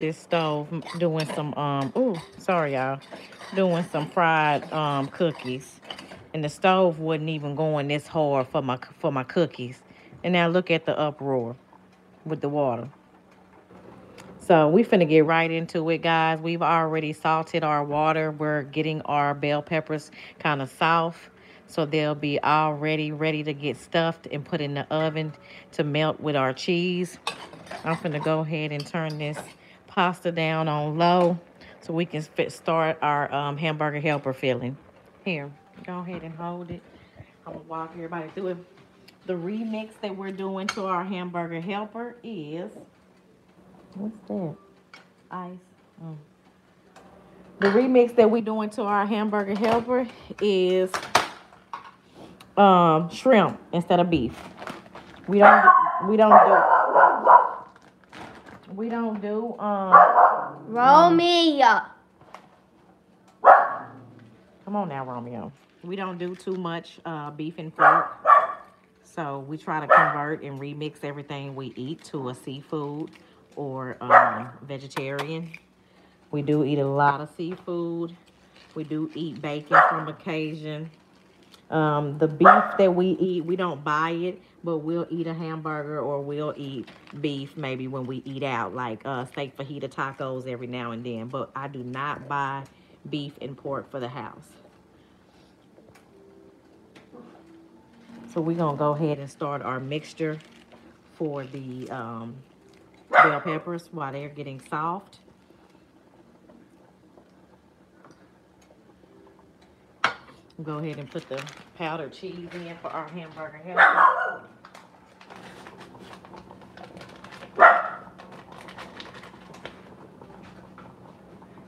this stove doing some um oh sorry y'all doing some fried um cookies. And the stove wasn't even going this hard for my for my cookies. And now look at the uproar with the water. So we finna get right into it guys. We've already salted our water. We're getting our bell peppers kind of soft. So they'll be already ready to get stuffed and put in the oven to melt with our cheese. I'm finna go ahead and turn this pasta down on low so we can start our um, hamburger helper filling. Here, go ahead and hold it. I'm gonna walk everybody through it. The remix that we're doing to our hamburger helper is what's that? Ice. Mm. The remix that we're doing to our hamburger helper is um, shrimp instead of beef. We don't we don't do we don't do um Romeo. Come on now, Romeo. We don't do too much uh, beef and pork. So we try to convert and remix everything we eat to a seafood or um, vegetarian. We do eat a lot of seafood. We do eat bacon from occasion. Um, the beef that we eat, we don't buy it, but we'll eat a hamburger or we'll eat beef maybe when we eat out, like uh, steak fajita tacos every now and then. But I do not buy beef and pork for the house. So we're gonna go ahead and start our mixture for the um, bell peppers while they're getting soft. Go ahead and put the powdered cheese in for our hamburger helper.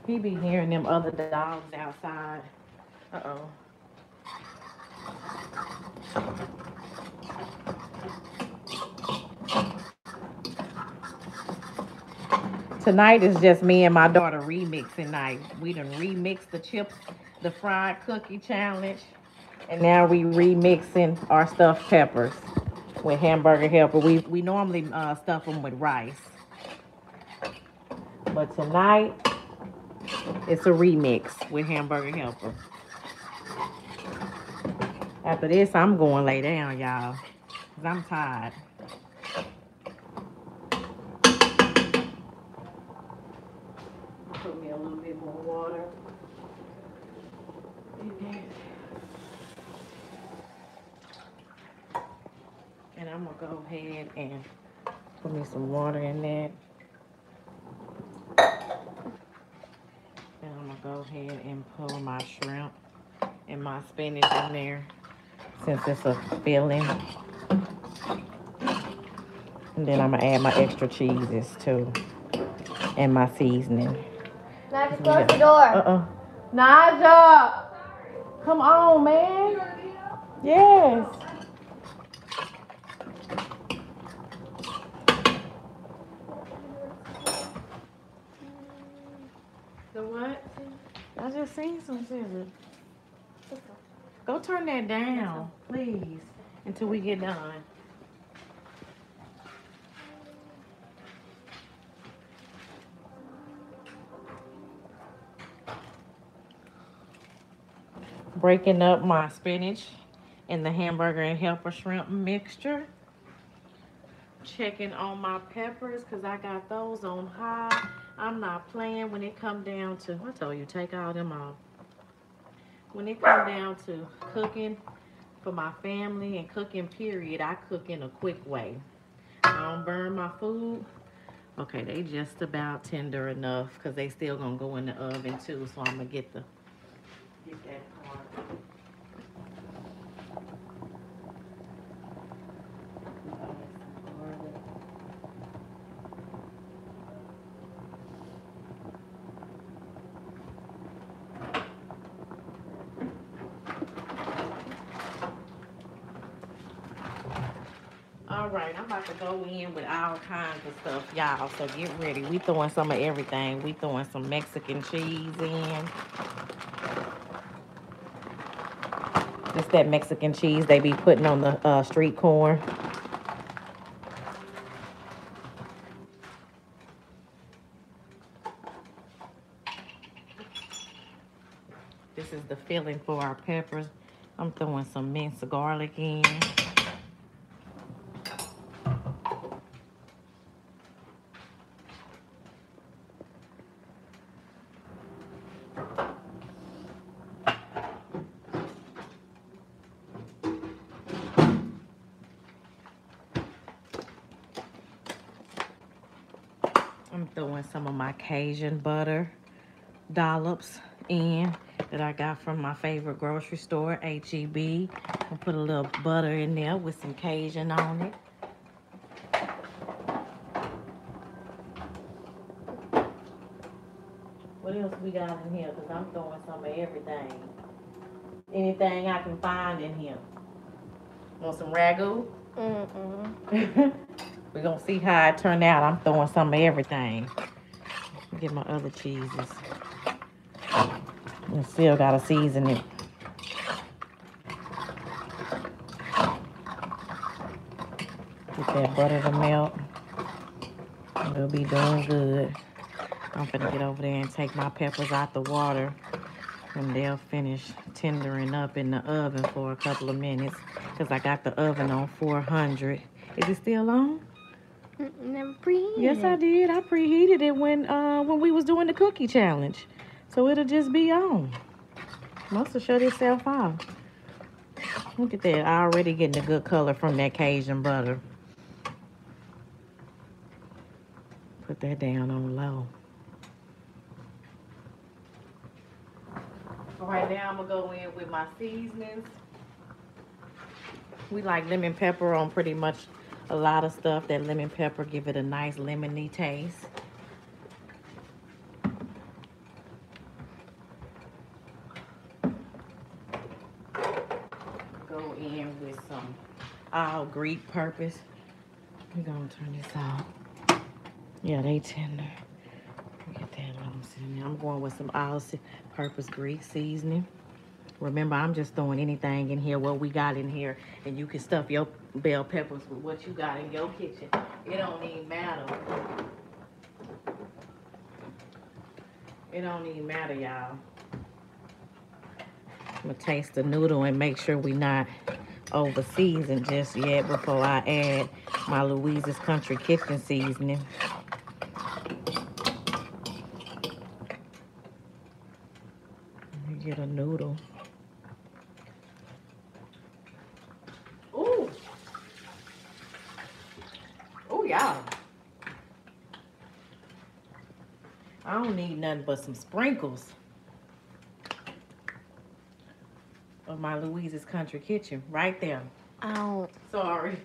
He be hearing them other dogs outside. Uh-oh. Tonight is just me and my daughter remixing night. We done remixed the chips, the fried cookie challenge, and now we remixing our stuffed peppers with hamburger helper. We we normally uh, stuff them with rice, but tonight it's a remix with hamburger helper. After this, I'm going lay down, y'all, cause I'm tired. Put me a little bit more water. And I'm gonna go ahead and put me some water in that. And I'm gonna go ahead and pull my shrimp and my spinach in there since it's a filling. And then I'm gonna add my extra cheeses too and my seasoning. Now just close the door. Uh-uh. Naja! Come on, man. Yes. The what? I just seen some scissors. Go turn that down, please, until we get done. Breaking up my spinach and the hamburger and helper shrimp mixture. Checking on my peppers because I got those on high. I'm not playing when it come down to, I told you, take all them off. When it come down to cooking for my family and cooking period, I cook in a quick way. I don't burn my food. Okay, they just about tender enough because they still gonna go in the oven too. So I'm gonna get the All right, I'm about to go in with all kinds of stuff, y'all. So get ready. We throwing some of everything. We throwing some Mexican cheese in. that Mexican cheese they be putting on the uh, street corn. This is the filling for our peppers. I'm throwing some minced garlic in. Cajun butter dollops in that I got from my favorite grocery store, HEB. I'll put a little butter in there with some Cajun on it. What else we got in here? Because I'm throwing some of everything. Anything I can find in here. Want some ragu? Mm-mm. We're gonna see how it turned out. I'm throwing some of everything. Get my other cheeses. And still gotta season it. Get that butter to melt. We'll be doing good. I'm gonna get over there and take my peppers out the water. And they'll finish tendering up in the oven for a couple of minutes. Cause I got the oven on 400. Is it still on? Never preheated. Yes, I did. I preheated it when uh when we was doing the cookie challenge. So it'll just be on. Must have shut itself off. Look at that. I already getting a good color from that Cajun butter. Put that down on low. All right, now I'm gonna go in with my seasonings. We like lemon pepper on pretty much a lot of stuff. That lemon pepper give it a nice lemony taste. Go in with some all Greek purpose. We're gonna turn this off. Yeah, they tender. Get that. I'm going with some all purpose Greek seasoning. Remember, I'm just throwing anything in here, what we got in here, and you can stuff your bell peppers with what you got in your kitchen. It don't even matter. It don't even matter, y'all. I'm gonna taste the noodle and make sure we not over seasoned just yet before I add my Louise's Country Kitchen seasoning. Let me get a noodle. Ooh. Ooh, y'all. I don't some sprinkles of my Louise's Country Kitchen right there. Oh. Sorry.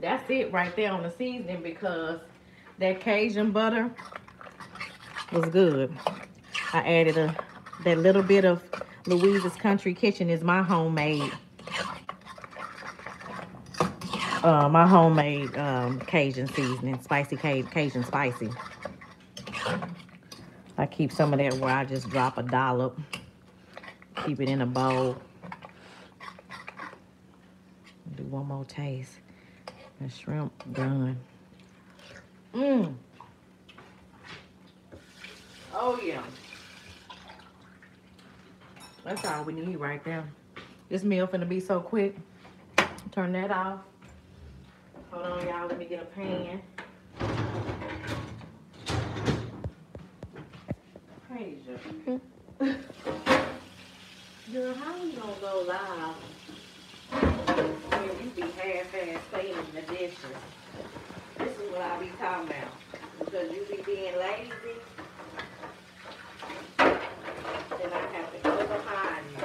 That's it right there on the seasoning because that Cajun butter was good. I added a that little bit of Louise's Country Kitchen is my homemade uh, my homemade um, Cajun seasoning, spicy Cajun spicy. I keep some of that where I just drop a dollop, keep it in a bowl. Do one more taste. The shrimp done. Mmm. Oh yeah. That's all we need right there. This meal finna be so quick. Turn that off. Hold on, y'all. Let me get a pan. Praise mm-hmm. you. Girl, how we gonna go live when you be half-ass cleaning the dishes? This is what I be talking about. Because you be being lazy, then I have to go behind you.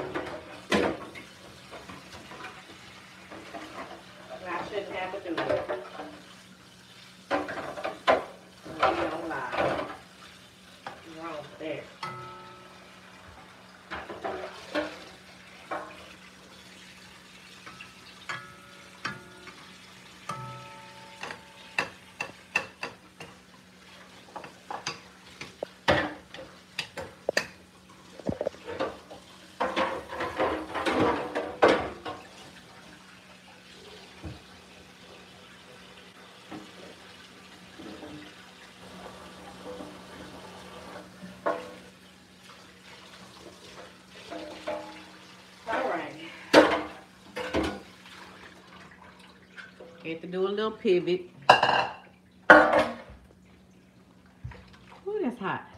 And I shouldn't have to do that. We don't lie. Wrong there. Had to do a little pivot. Ooh, that's hot.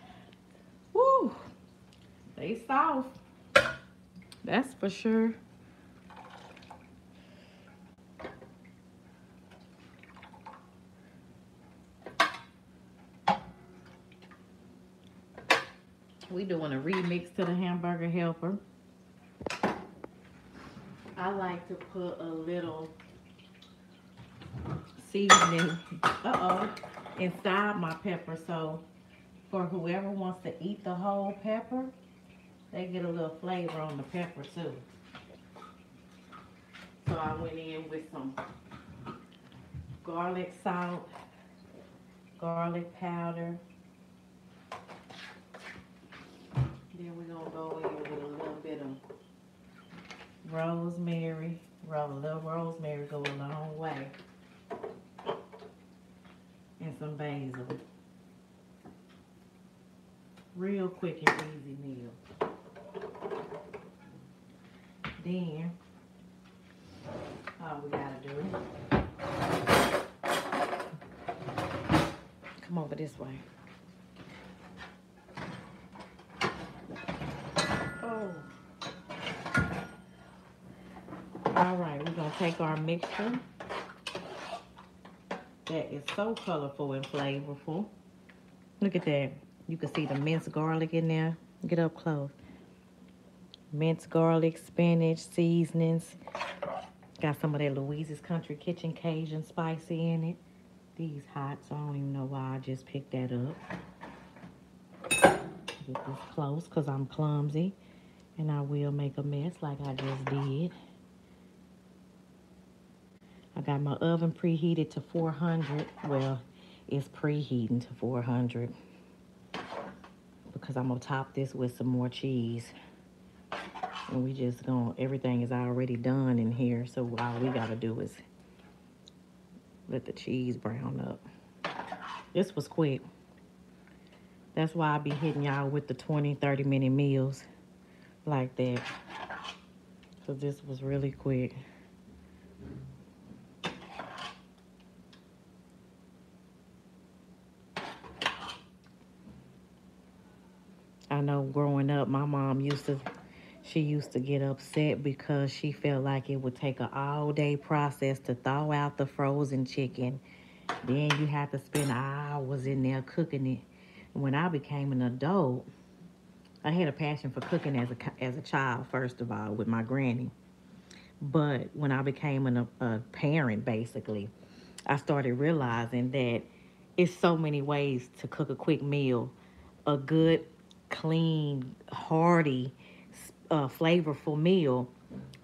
Woo! They soft. That's for sure. We doing a remix to the hamburger helper. I like to put a little seasoning, uh-oh, inside my pepper. So for whoever wants to eat the whole pepper, they get a little flavor on the pepper too. So I went in with some garlic salt, garlic powder. Then we're gonna go in with a little bit of rosemary. A little rosemary go a long way. And some basil. Real quick and easy meal. Then, all we gotta do, come over this way. Oh. All right, we're gonna take our mixture. That is so colorful and flavorful. Look at that. You can see the minced garlic in there. Get up close. Minced garlic, spinach, seasonings. Got some of that Louise's Country Kitchen Cajun spicy in it. These hot, so I don't even know why I just picked that up. Get this close because I'm clumsy. And I will make a mess like I just did. I got my oven preheated to 400. Well, it's preheating to 400 because I'm gonna top this with some more cheese. And we just gonna, everything is already done in here. So all we gotta do is let the cheese brown up. This was quick. That's why I be hitting y'all with the 20, 30 minute meals like that. So this was really quick. I know growing up, my mom used to, she used to get upset because she felt like it would take an all day process to thaw out the frozen chicken. Then you have to spend hours in there cooking it. When I became an adult, I had a passion for cooking as a, as a child, first of all, with my granny. But when I became an, a parent, basically, I started realizing that it's so many ways to cook a quick meal. A good clean, hearty, uh, flavorful meal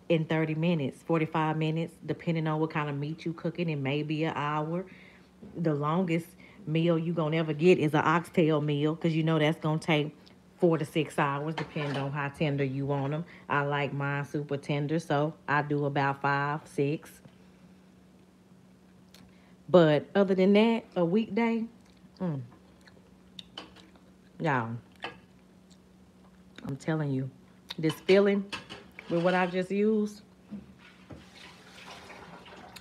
in 30 minutes, 45 minutes, depending on what kind of meat you cooking, it may be an hour. The longest meal you're gonna ever get is an oxtail meal because you know that's gonna take four to six hours, depending on how tender you want them. I like mine super tender, so I do about five, six. But other than that, a weekday, mm, y'all, I'm telling you, this filling with what I just used,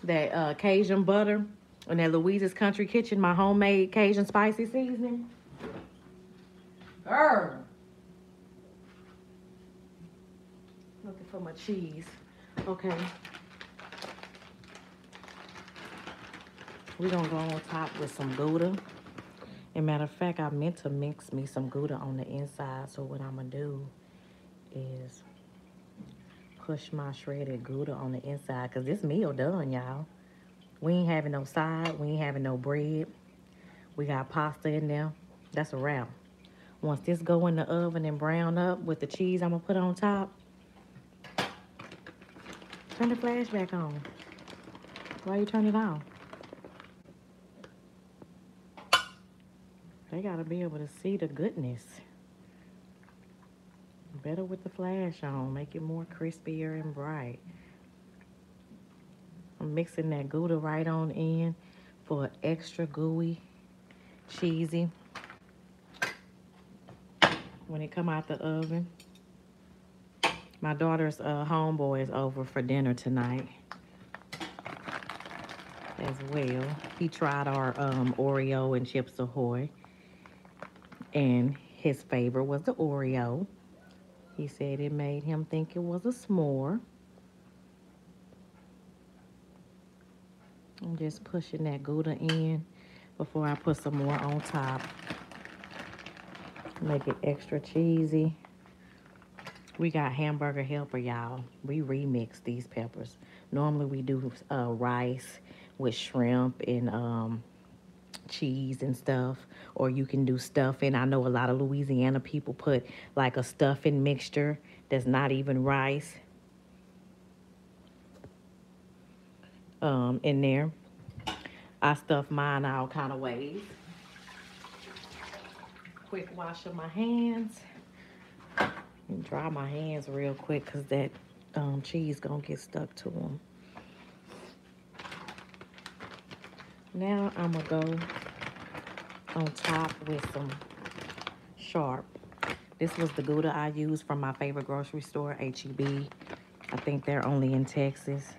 that uh, Cajun butter and that Louise's Country Kitchen, my homemade Cajun spicy seasoning. Girl. Looking for my cheese. Okay. We're gonna go on top with some Gouda. And matter of fact, I meant to mix me some Gouda on the inside. So what I'm gonna do is push my shredded Gouda on the inside. Cause this meal done, y'all. We ain't having no side. We ain't having no bread. We got pasta in there. That's a wrap. Once this go in the oven and brown up with the cheese I'm gonna put on top, turn the flash back on. Why you turn it on? They gotta be able to see the goodness. Better with the flash on, make it more crispier and bright. I'm mixing that Gouda right on in for extra gooey, cheesy. When it come out the oven. My daughter's uh, homeboy is over for dinner tonight. as well. He tried our um, Oreo and Chips Ahoy, and his favorite was the Oreo. He said it made him think it was a s'more. I'm just pushing that Gouda in before I put some more on top. Make it extra cheesy. We got hamburger helper, y'all. We remix these peppers. Normally we do uh, rice with shrimp and um, cheese and stuff. Or you can do stuffing. I know a lot of Louisiana people put like a stuffing mixture that's not even rice um, in there. I stuff mine all kind of ways. Quick wash of my hands. And dry my hands real quick because that um, cheese gonna get stuck to them. Now I'm gonna go on top with some sharp. This was the Gouda I used from my favorite grocery store, HEB. I think they're only in Texas.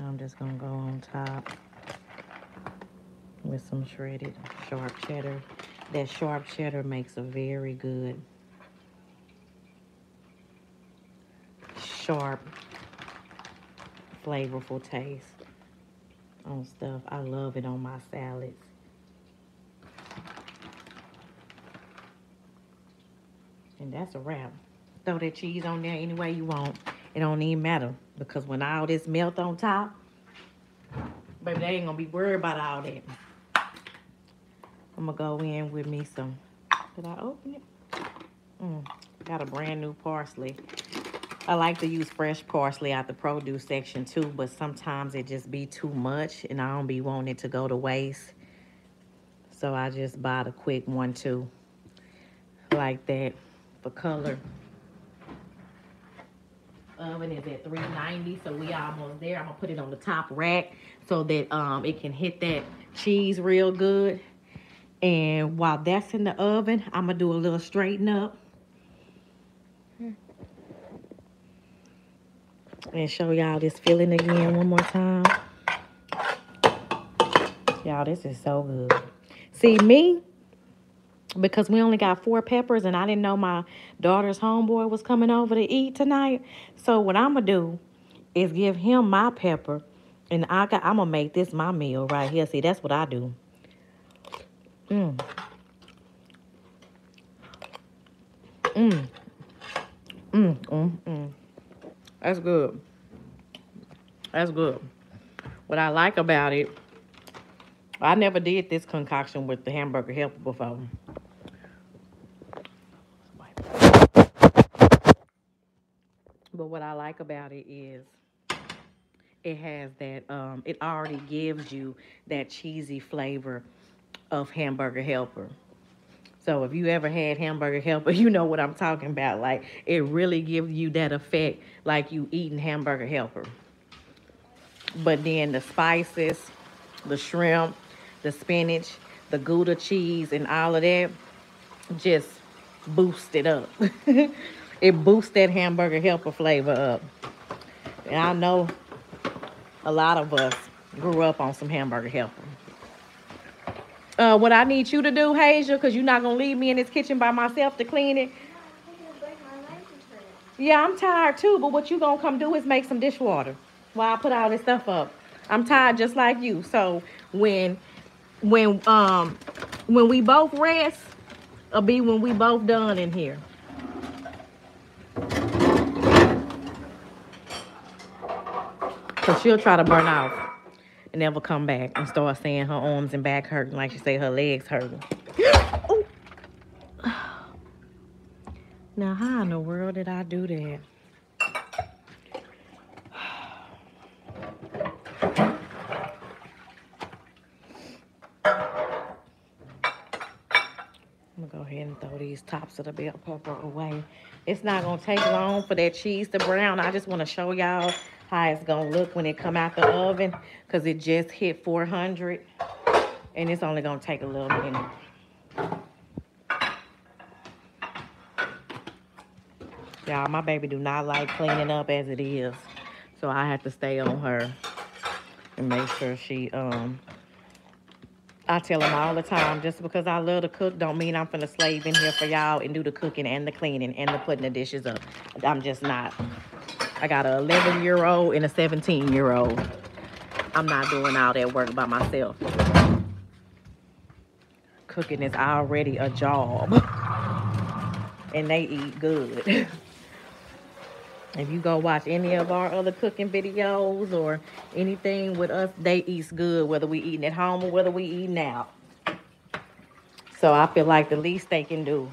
I'm just gonna go on top with some shredded sharp cheddar. That sharp cheddar makes a very good sharp flavorful taste on stuff. I love it on my salads. And that's a wrap. Throw that cheese on there any way you want. It don't even matter because when all this melt on top, baby, they ain't gonna be worried about all that. I'm gonna go in with me some. Did I open it? Mm, got a brand new parsley. I like to use fresh parsley out the produce section too, but sometimes it just be too much and I don't be wanting it to go to waste. So I just buy the quick one too, like that for color. Oven is at 390, so we almost there. I'm gonna put it on the top rack so that um it can hit that cheese real good. And while that's in the oven, I'm gonna do a little straighten up. And show y'all this filling again one more time. Y'all, this is so good. See, me, because we only got four peppers and I didn't know my daughter's homeboy was coming over to eat tonight. So what I'm going to do is give him my pepper and I got, I'm going to make this my meal right here. See, that's what I do. Mmm. Mmm. Mmm. Mmm. That's good. That's good. What I like about it, I never did this concoction with the hamburger helper before. But what I like about it is it has that, um, it already gives you that cheesy flavor of hamburger helper. So if you ever had hamburger helper, you know what I'm talking about. Like it really gives you that effect like you eating hamburger helper. But then the spices, the shrimp, the spinach, the Gouda cheese and all of that just boost it up. it boosts that hamburger helper flavor up. And I know a lot of us grew up on some hamburger helper. Uh, what I need you to do, Hazel, because you're not going to leave me in this kitchen by myself to clean it. Yeah, I'm tired too, but what you going to come do is make some dishwater while I put all this stuff up. I'm tired just like you. So when when um when we both rest, it'll be when we both done in here. Cause she'll try to burn off never come back and start saying her arms and back hurting like she say her legs hurting. Oh. now how in the world did I do that? I'm gonna go ahead and throw these tops of the bell pepper away. It's not gonna take long for that cheese to brown. I just wanna show y'all how it's gonna look when it come out the oven because it just hit 400 and it's only gonna take a little minute. Y'all, my baby do not like cleaning up as it is. So I have to stay on her. and make sure she um I tell them all the time, just because I love to cook don't mean I'm finna slave in here for y'all and do the cooking and the cleaning and the putting the dishes up. I'm just not. I got a 11 year old and a 17 year old. I'm not doing all that work by myself. Cooking is already a job. and they eat good. If you go watch any of our other cooking videos or anything with us, they eat good, whether we eating at home or whether we eating out. So I feel like the least they can do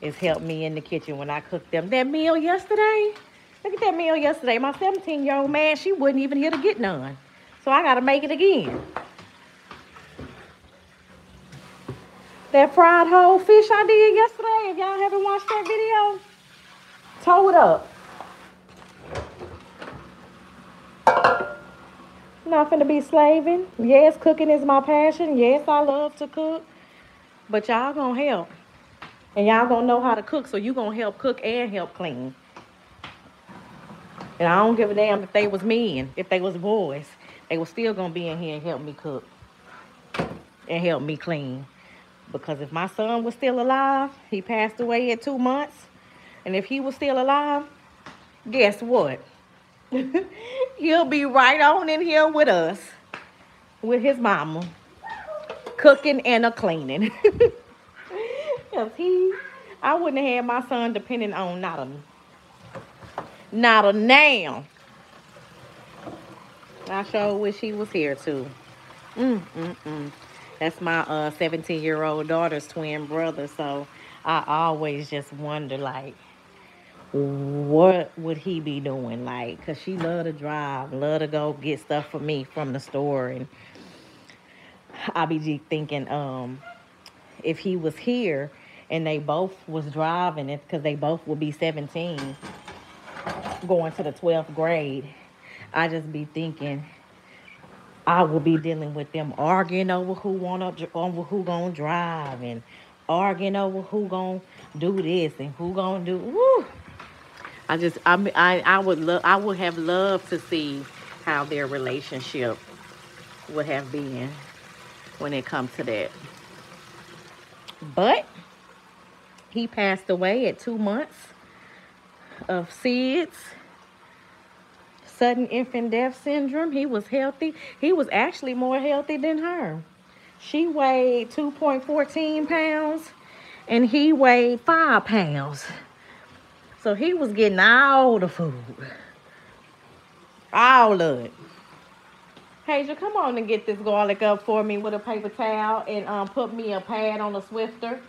is help me in the kitchen when I cook them. That meal yesterday, look at that meal yesterday. My 17-year-old man, she wasn't even here to get none. So I got to make it again. That fried whole fish I did yesterday, if y'all haven't watched that video, tow it up. Not finna be slaving. Yes, cooking is my passion. Yes, I love to cook. But y'all gonna help. And y'all gonna know how to cook, so you gonna help cook and help clean. And I don't give a damn if they was men, if they was boys. They was still gonna be in here and help me cook. And help me clean. Because if my son was still alive, he passed away at two months. And if he was still alive, guess what? He'll be right on in here with us, with his mama, cooking and a cleaning. Cause he, I wouldn't have had my son depending on not a, not a now. I sure wish he was here too. Mm, mm, mm. That's my uh 17 year old daughter's twin brother. So I always just wonder like, what would he be doing? Like, cause she love to drive, love to go get stuff for me from the store, and I be thinking, um, if he was here and they both was driving, it because they both would be 17, going to the 12th grade, I just be thinking. I will be dealing with them arguing over who wanna over who gonna drive and arguing over who gonna do this and who gonna do. Woo, I just I I I would love I would have loved to see how their relationship would have been when it comes to that. But he passed away at two months of SIDS, sudden infant death syndrome. He was healthy. He was actually more healthy than her. She weighed 2.14 pounds and he weighed five pounds. So he was getting all the food. All of it. Hazel, come on and get this garlic up for me with a paper towel and um, put me a pad on the Swiffer.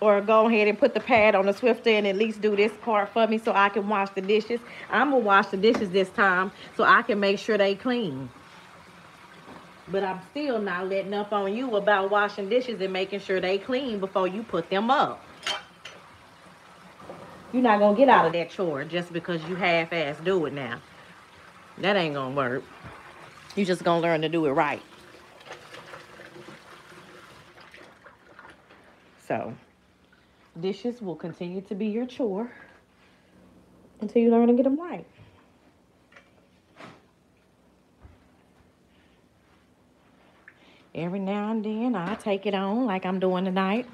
Or go ahead and put the pad on the Swiffer and at least do this part for me so I can wash the dishes. I'm going to wash the dishes this time so I can make sure they clean. But I'm still not letting up on you about washing dishes and making sure they clean before you put them up. You're not going to get out of that chore just because you half-ass do it now. That ain't going to work. You just going to learn to do it right. So, dishes will continue to be your chore until you learn to get them right. Every now and then, I take it on like I'm doing tonight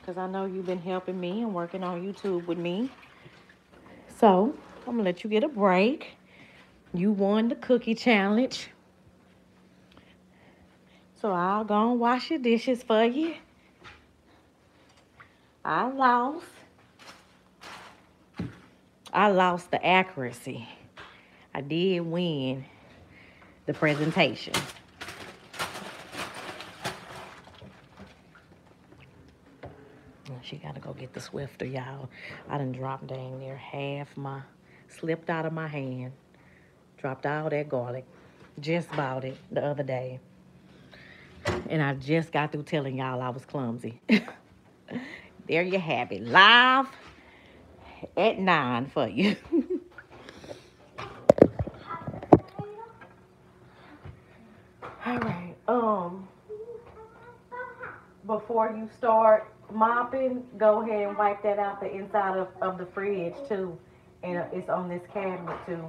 because I know you've been helping me and working on YouTube with me. So, I'm going to let you get a break. You won the cookie challenge. So, I'll go and wash your dishes for you. I lost. I lost the accuracy. I did win the presentation. She got to go get the Swiffer, y'all. I done dropped dang near half my, slipped out of my hand. Dropped all that garlic. Just bought it the other day. And I just got through telling y'all I was clumsy. there you have it. Live at 9 for you. all right. Um, before you start mopping, go ahead and wipe that out the inside of, of the fridge too. And it's on this cabinet too.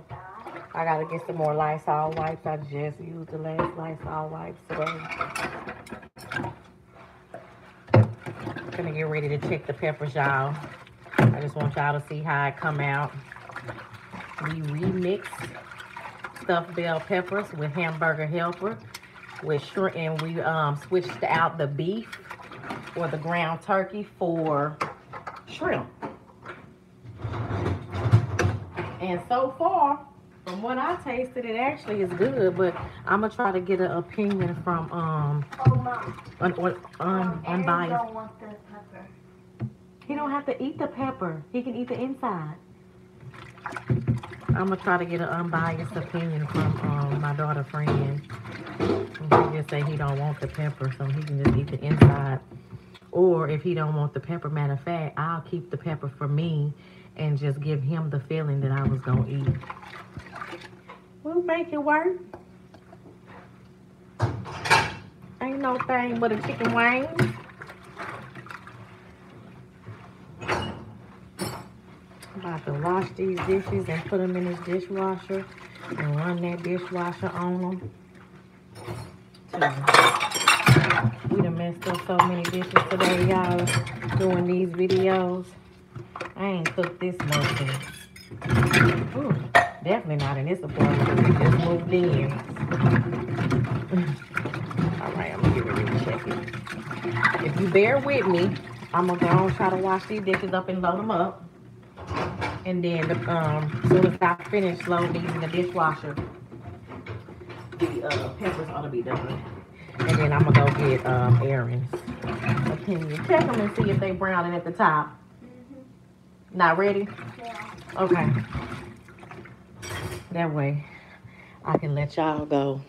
I gotta get some more Lysol wipes. I just used the last Lysol wipes today. Gonna get ready to check the peppers, y'all. I just want y'all to see how it come out. We remix stuffed bell peppers with hamburger helper with shrimp and we um switched out the beef or the ground turkey for shrimp. And so far, from what I tasted, it actually is good, but I'm gonna try to get an opinion from um. Un, un, un, unbiased. don't want the pepper. He don't have to eat the pepper. He can eat the inside. I'm gonna try to get an unbiased opinion from um, my daughter friend. He just say he don't want the pepper, so he can just eat the inside. Or if he don't want the pepper, matter of fact, I'll keep the pepper for me and just give him the feeling that I was gonna eat. We'll make it work. No thing but a chicken wing. I'm about to wash these dishes and put them in this dishwasher and run that dishwasher on them. We done messed up so many dishes today, y'all, doing these videos. I ain't cooked this much. Ooh, definitely not in this apartment we just moved in. All right, I'm gonna get ready to check it. If you bear with me, I'm gonna go and try to wash these dishes up and load them up. And then, um, as soon as I finish loading these in the dishwasher, the uh, peppers ought to be done. And then I'm gonna go get um, Aaron's opinion. Check them and see if they browning at the top. Not ready? Yeah. Okay. That way, I can let y'all go.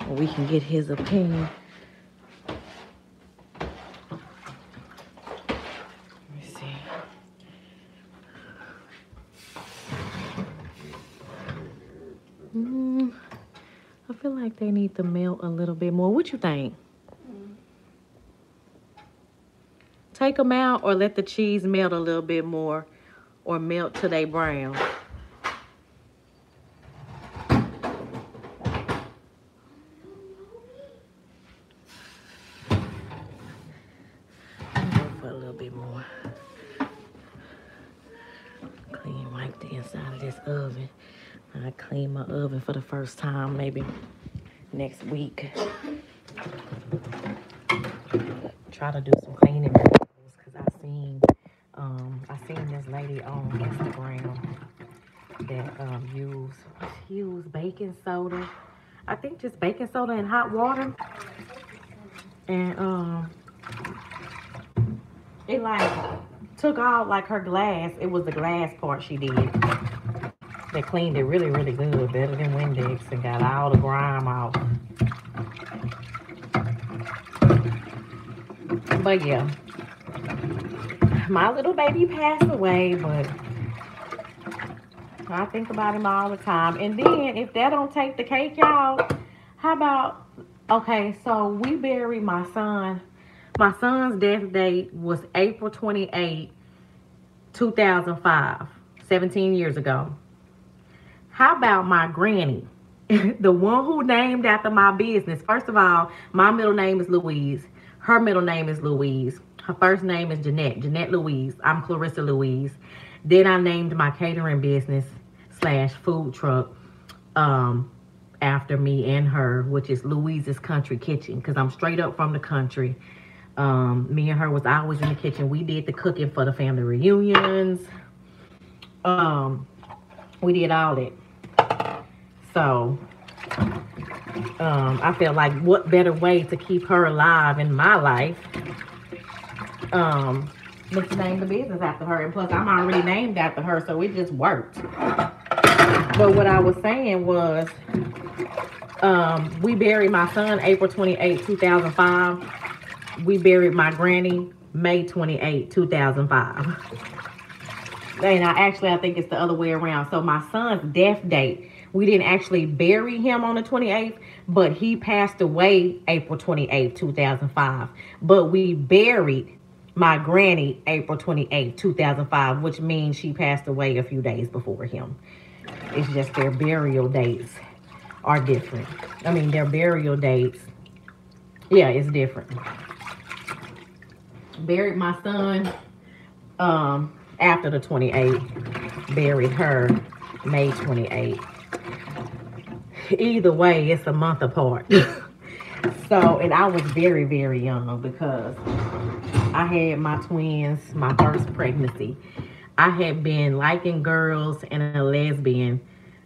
And we can get his opinion. Let me see. Mm, I feel like they need to melt a little bit more. What you think? Take them out or let the cheese melt a little bit more or melt till they brown. For a little bit more. Clean wipe the inside of this oven. I clean my oven for the first time maybe next week. Try to do some cleaning because I seen um I seen this lady on Instagram that um use use baking soda. I think just baking soda and hot water. And um it like took out like her glass. It was the glass part she did. They cleaned it really, really good, better than Windex, and got all the grime out. But yeah, my little baby passed away, but I think about him all the time. And then if that don't take the cake, y'all, how about okay? So we buried my son. My son's death date was April 28, 2005, 17 years ago. How about my granny? the one who named after my business. First of all, my middle name is Louise. Her middle name is Louise. Her first name is Jeanette. Jeanette Louise. I'm Clarissa Louise. Then I named my catering business slash food truck um, after me and her, which is Louise's Country Kitchen, because I'm straight up from the country. Um, me and her was always in the kitchen. We did the cooking for the family reunions. Um, we did all that. So um, I felt like what better way to keep her alive in my life um, than to name the business after her. And plus, I'm already named after her, so it just worked. But what I was saying was, um, we buried my son April 28, 2005. We buried my granny May 28, 2005. And I actually, I think it's the other way around. So my son's death date, we didn't actually bury him on the 28th, but he passed away April 28th, 2005. But we buried my granny April 28th, 2005, which means she passed away a few days before him. It's just their burial dates are different. I mean, their burial dates, yeah, it's different. Buried my son um, after the 28th. Buried her May 28th. Either way, it's a month apart. so, and I was very, very young because I had my twins, my first pregnancy. I had been liking girls and a lesbian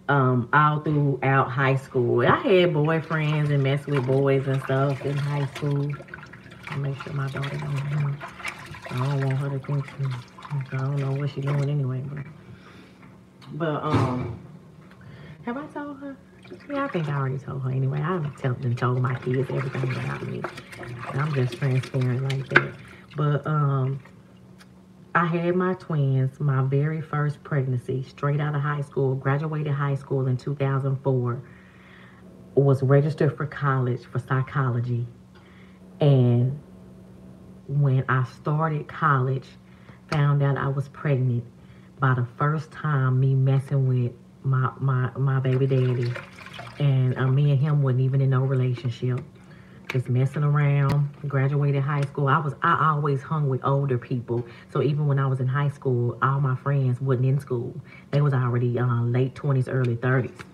um, all throughout high school. I had boyfriends and messed with boys and stuff in high school. I'll make sure my daughter don't know. I don't want her to think I don't know what she's doing anyway, but but um have I told her? Yeah, I think I already told her anyway. I've tell, told my kids everything about me. I'm just transparent like that. But um I had my twins, my very first pregnancy, straight out of high school, graduated high school in 2004, was registered for college for psychology. And when I started college, found out I was pregnant by the first time me messing with my my, my baby daddy. And uh, me and him wasn't even in no relationship. Just messing around. Graduated high school. I was i always hung with older people. So even when i was in high school all my friends wasn't in school. They was already uh, late 20s early 30s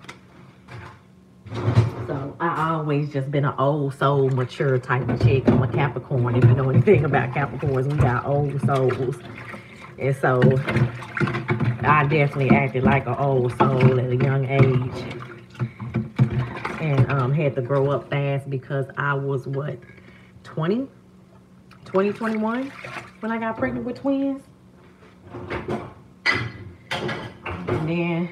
so i always just been an old soul mature type of chick. I'm a capricorn if you know anything about capricorns. We got old souls. And so i definitely acted like an old soul at a young age and um, had to grow up fast because I was what 20 20 21 when I got pregnant with twins? And then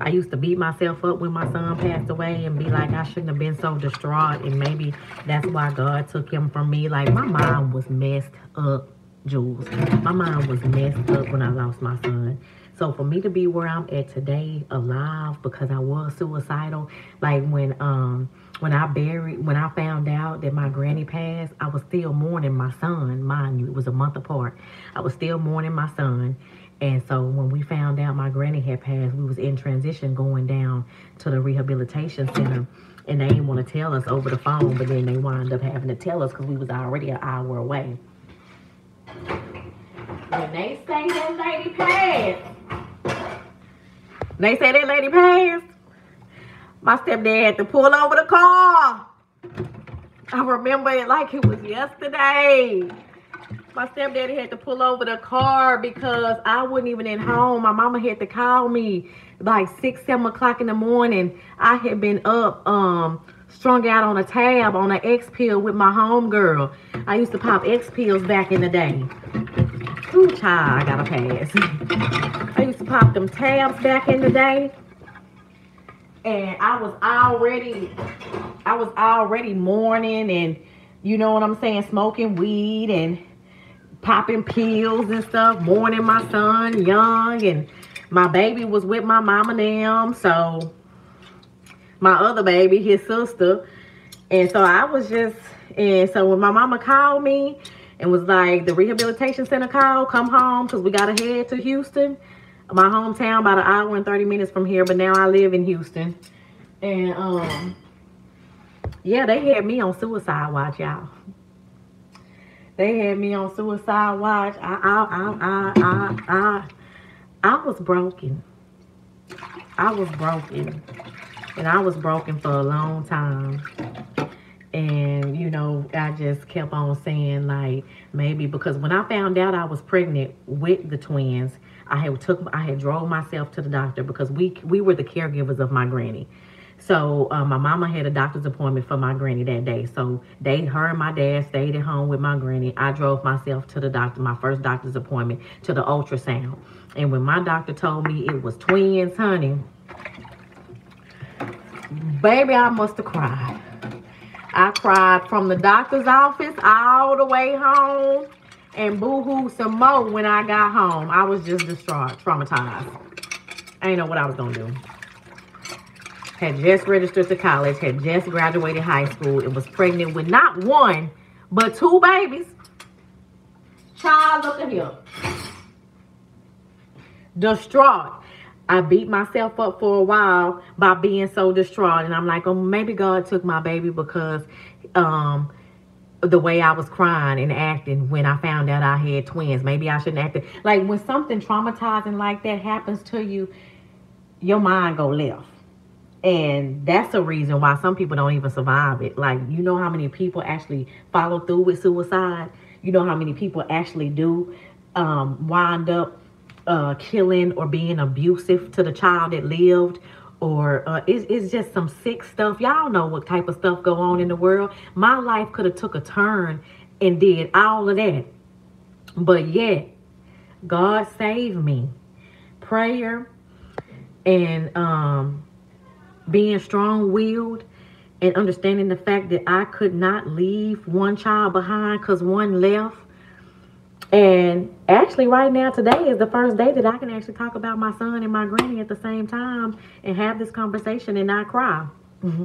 I used to beat myself up when my son passed away and be like I shouldn't have been so distraught. And maybe that's why God took him from me. Like my mind was messed up Jewels. My mind was messed up when I lost my son so for me to be where I'm at today, alive, because I was suicidal, like when um when I buried, when I found out that my granny passed, I was still mourning my son. Mind you, it was a month apart. I was still mourning my son. And so when we found out my granny had passed, we was in transition going down to the rehabilitation center. And they didn't want to tell us over the phone, but then they wind up having to tell us because we was already an hour away. When they say that lady passed, they say that lady passed. My stepdad had to pull over the car. I remember it like it was yesterday. My stepdaddy had to pull over the car because I wasn't even at home. My mama had to call me like six, seven o'clock in the morning. I had been up, um, strung out on a tab on an X pill with my home girl. I used to pop X pills back in the day. Ooh, child, I got a pass. I used to pop them tabs back in the day. And I was already, I was already mourning and, you know what I'm saying, smoking weed and popping pills and stuff, mourning my son young. And my baby was with my mama now. So, my other baby, his sister. And so I was just, and so when my mama called me, and was like, the rehabilitation center called, come home because we got to head to Houston. My hometown, about an hour and 30 minutes from here, but now I live in Houston. And, um, yeah, they had me on suicide watch, y'all. They had me on suicide watch. I, I, I, I, I, I, I was broken. I was broken. And I was broken for a long time. And, you know, I just kept on saying, like, maybe because when I found out I was pregnant with the twins, I had took, I had drove myself to the doctor because we, we were the caregivers of my granny. So um, my mama had a doctor's appointment for my granny that day. So they, her and my dad stayed at home with my granny. I drove myself to the doctor, my first doctor's appointment, to the ultrasound. And when my doctor told me it was twins, honey, baby, I must have cried. I cried from the doctor's office all the way home and boo-hoo some more when I got home. I was just distraught, traumatized. I didn't know what I was going to do. Had just registered to college, had just graduated high school, and was pregnant with not one, but two babies. Child, look at him. Distraught. I beat myself up for a while by being so distraught. And I'm like, oh, maybe God took my baby because um, the way I was crying and acting when I found out I had twins. Maybe I shouldn't act. Like when something traumatizing like that happens to you, your mind go left. And that's a reason why some people don't even survive it. Like, you know how many people actually follow through with suicide? You know how many people actually do um, wind up uh, killing or being abusive to the child that lived or uh, it's, it's just some sick stuff. Y'all know what type of stuff go on in the world. My life could have took a turn and did all of that. But yet, God saved me. Prayer and um, being strong-willed and understanding the fact that I could not leave one child behind because one left and actually, right now, today is the first day that I can actually talk about my son and my granny at the same time and have this conversation and not cry. Mm-hmm.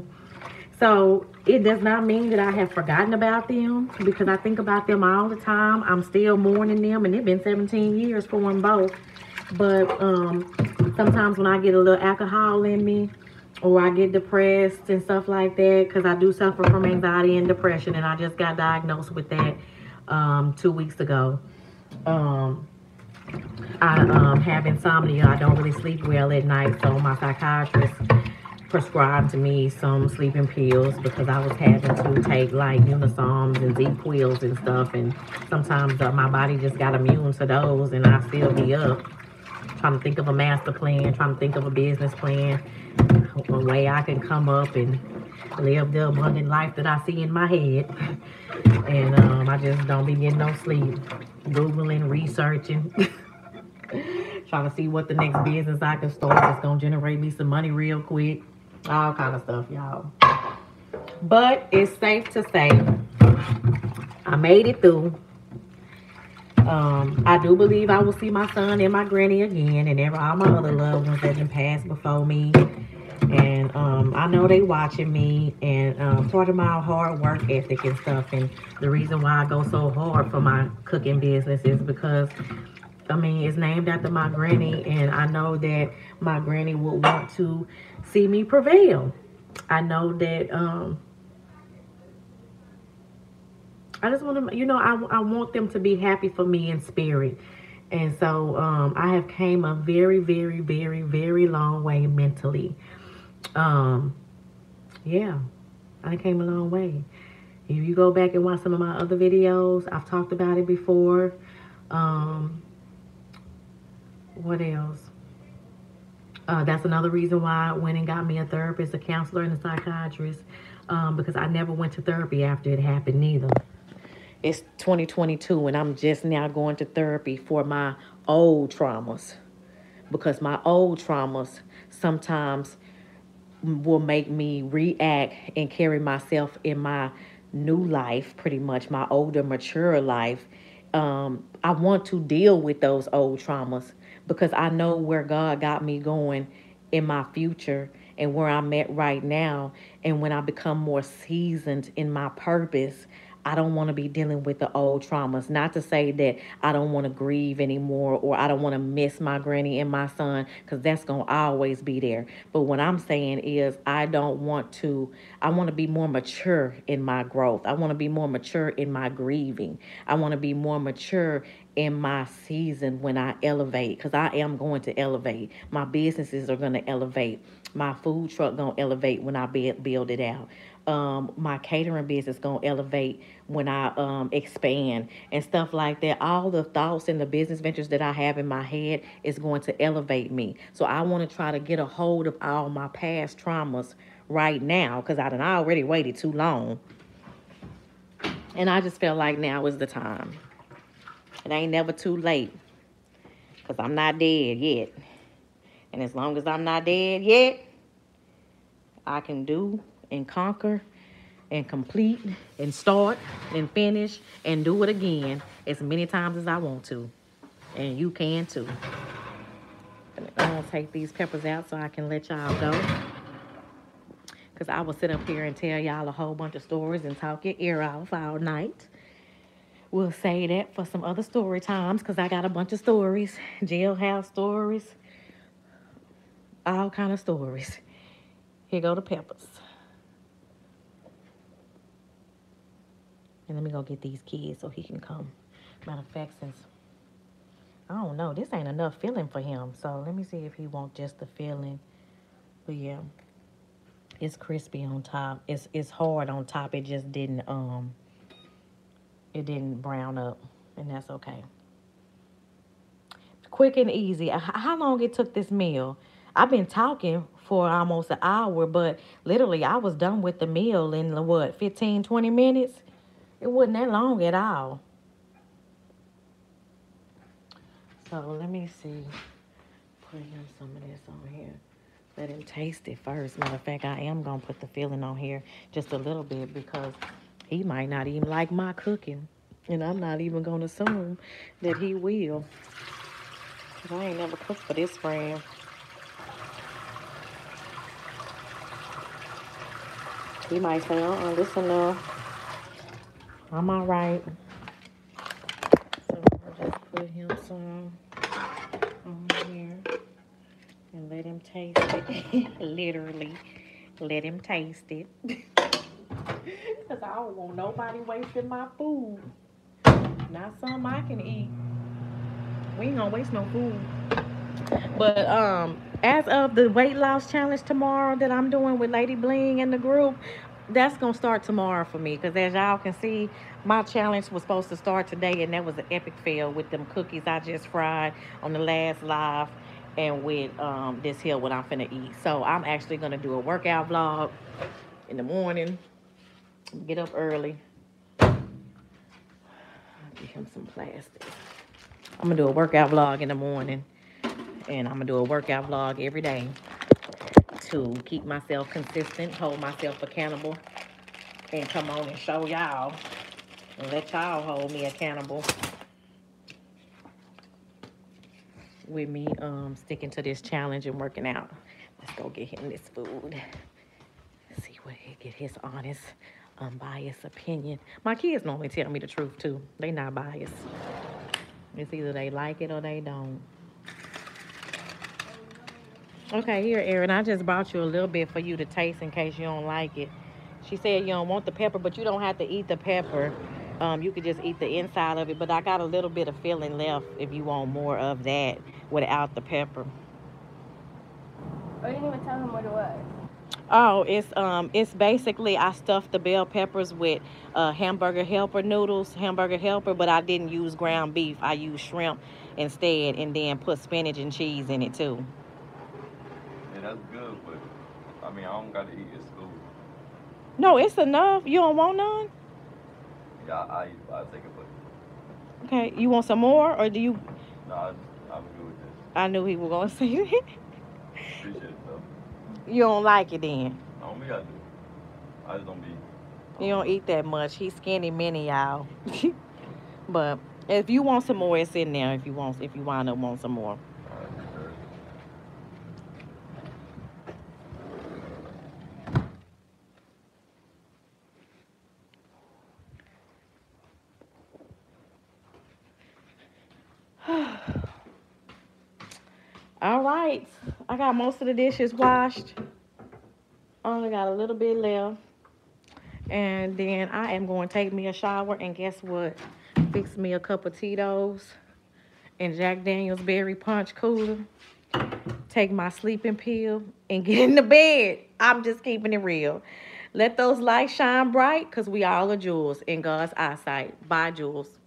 So it does not mean that I have forgotten about them because I think about them all the time. I'm still mourning them, and it's been 17 years for them both. But um, sometimes when I get a little alcohol in me, or I get depressed and stuff like that, because I do suffer from anxiety and depression, and I just got diagnosed with that um, two weeks ago um, I um, have insomnia. I don't really sleep well at night, so my psychiatrist prescribed to me some sleeping pills because I was having to take like Unisoms and ZzzQuils and stuff, and sometimes uh, my body just got immune to those, and I still be up trying to think of a master plan, trying to think of a business plan, a way I can come up and live the abundant life that I see in my head. And um, I just don't be getting no sleep. Googling, researching, trying to see what the next business I can start that's going to generate me some money real quick. All kind of stuff, y'all. But it's safe to say I made it through. Um, I do believe I will see my son and my granny again and every, all my other loved ones that have passed before me. And um, I know they watching me and um, part of my hard work ethic and stuff. And the reason why I go so hard for my cooking business is because, I mean, it's named after my granny. And I know that my granny would want to see me prevail. I know that um, I just want to, you know, I, I want them to be happy for me in spirit. And so um, I have came a very, very, very, very long way mentally um, yeah, I came a long way. If you go back and watch some of my other videos, I've talked about it before. Um, what else? Uh, that's another reason why I went and got me a therapist, a counselor, and a psychiatrist. Um, because I never went to therapy after it happened neither. It's 2022 and I'm just now going to therapy for my old traumas. Because my old traumas sometimes will make me react and carry myself in my new life, pretty much my older, mature life. Um, I want to deal with those old traumas because I know where God got me going in my future and where I'm at right now. And when I become more seasoned in my purpose, I don't want to be dealing with the old traumas. Not to say that I don't want to grieve anymore or I don't want to miss my granny and my son because that's going to always be there. But what I'm saying is I don't want to, I want to be more mature in my growth. I want to be more mature in my grieving. I want to be more mature in my season when I elevate because I am going to elevate. My businesses are going to elevate. My food truck to elevate when I build it out um, my catering business gonna elevate when I um, expand and stuff like that. All the thoughts and the business ventures that I have in my head is going to elevate me. So I want to try to get a hold of all my past traumas right now because I done already waited too long. And I just felt like now is the time. It ain't never too late because I'm not dead yet. And as long as I'm not dead yet, I can do and conquer and complete and start and finish and do it again as many times as I want to. And you can too. I'm to take these peppers out so I can let y'all go. Because I will sit up here and tell y'all a whole bunch of stories and talk your ear off all night. We'll say that for some other story times because I got a bunch of stories. Jailhouse stories, all kind of stories. Here go the peppers. And let me go get these kids so he can come. Matter of fact, since I don't know, this ain't enough filling for him. So let me see if he wants just the filling. But yeah, it's crispy on top. It's it's hard on top. It just didn't um it didn't brown up, and that's okay. Quick and easy. How long it took this meal? I've been talking for almost an hour, but literally I was done with the meal in what 15, 20 minutes. It wasn't that long at all. So let me see. Put him some of this on here. Let him taste it first. Matter of fact, I am gonna put the filling on here just a little bit because he might not even like my cooking. And I'm not even gonna assume that he will. 'Cause I ain't never cooked for this friend. He might say, uh-uh, this enough. I'm all right. So I'll just put him some on here and let him taste it. Literally, let him taste it. Because I don't want nobody wasting my food. Not something I can eat. We ain't gonna waste no food. But um, as of the weight loss challenge tomorrow that I'm doing with Lady Bling and the group, that's gonna start tomorrow for me. Cause as y'all can see, my challenge was supposed to start today, and that was an epic fail with them cookies I just fried on the last live, and with um this here what I'm finna eat. So I'm actually gonna do a workout vlog in the morning. Get up early. Give him some plastic. I'm gonna do a workout vlog in the morning, and I'm gonna do a workout vlog every day to keep myself consistent, hold myself accountable, and come on and show y'all and let y'all hold me accountable with me um sticking to this challenge and working out. Let's go get him this food. See what he get his honest, unbiased opinion. My kids normally tell me the truth too. They not biased. It's either they like it or they don't. Okay, here, Erin. I just brought you a little bit for you to taste in case you don't like it. She said you don't want the pepper, but you don't have to eat the pepper. Um, you could just eat the inside of it. But I got a little bit of filling left if you want more of that without the pepper. I didn't even tell him what it was. Oh, it's um, it's basically I stuffed the bell peppers with uh, hamburger helper noodles, hamburger helper, but I didn't use ground beef. I used shrimp instead, and then put spinach and cheese in it too. Yeah, that's good, but I mean, I don't gotta eat at school. No, it's enough. You don't want none? Yeah, I, I, I take it, but Okay, you want some more, or do you? no, I, I'm good with this. I knew he was gonna say that. Appreciate it though. You don't like it then. No, me, I do. I just don't be. You don't eat that much. He's skinny mini, y'all. but if you want some more, it's in there. If you want, if you wind up want some more. Alright, sure. All right, I got most of the dishes washed. Only got a little bit left. And then I am going to take me a shower and guess what? Fix me a cup of Tito's and Jack Daniels Berry Punch cooler. Take my sleeping pill and get in the bed. I'm just keeping it real. Let those lights shine bright because we all are jewels in God's eyesight. Bye, jewels.